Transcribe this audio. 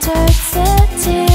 toxicity